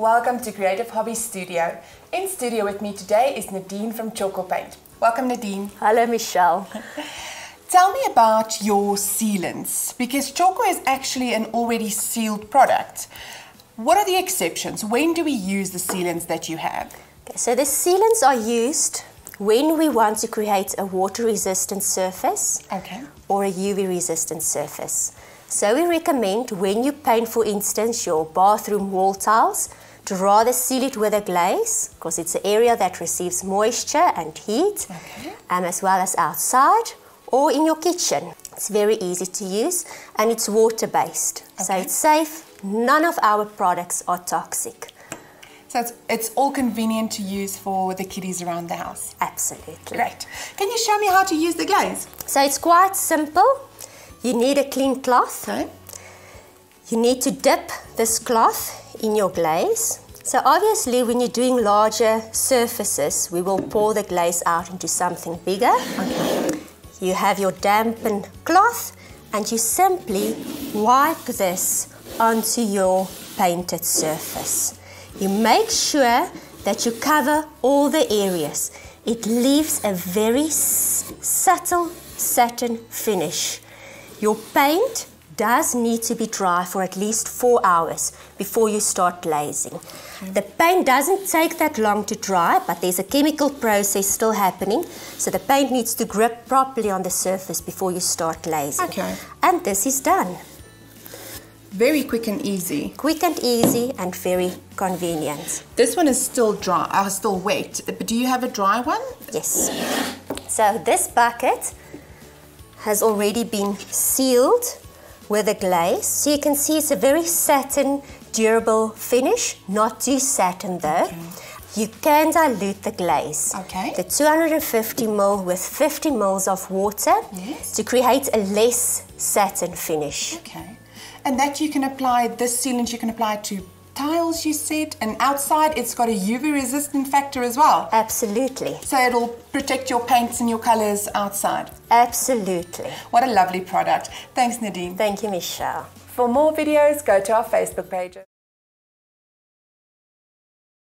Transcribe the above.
Welcome to Creative Hobby Studio. In studio with me today is Nadine from Choco Paint. Welcome Nadine. Hello Michelle. Tell me about your sealants because Choco is actually an already sealed product. What are the exceptions? When do we use the sealants that you have? Okay, so the sealants are used when we want to create a water resistant surface okay. or a UV resistant surface. So we recommend when you paint, for instance, your bathroom wall tiles, to rather seal it with a glaze because it's an area that receives moisture and heat, okay. um, as well as outside or in your kitchen. It's very easy to use and it's water based, okay. so it's safe. None of our products are toxic. So it's, it's all convenient to use for the kiddies around the house. Absolutely. Great. Can you show me how to use the glaze? So it's quite simple. You need a clean cloth. Okay. You need to dip this cloth in your glaze. So obviously when you're doing larger surfaces, we will pour the glaze out into something bigger. Okay. You have your dampened cloth and you simply wipe this onto your painted surface. You make sure that you cover all the areas. It leaves a very subtle satin finish. Your paint does need to be dry for at least four hours before you start glazing. Okay. The paint doesn't take that long to dry, but there's a chemical process still happening, so the paint needs to grip properly on the surface before you start glazing. Okay. And this is done. Very quick and easy. Quick and easy and very convenient. This one is still dry, uh, still wet. But do you have a dry one? Yes. So this bucket has already been sealed with a glaze. So you can see it's a very satin, durable finish, not too satin though. Okay. You can dilute the glaze. Okay. The 250 ml with 50 ml of water yes. to create a less satin finish. Okay. And that you can apply, this sealant you can apply to tiles you said and outside it's got a UV resistant factor as well. Absolutely. So it'll protect your paints and your colors outside. Absolutely. What a lovely product. Thanks Nadine. Thank you Michelle. For more videos go to our Facebook page.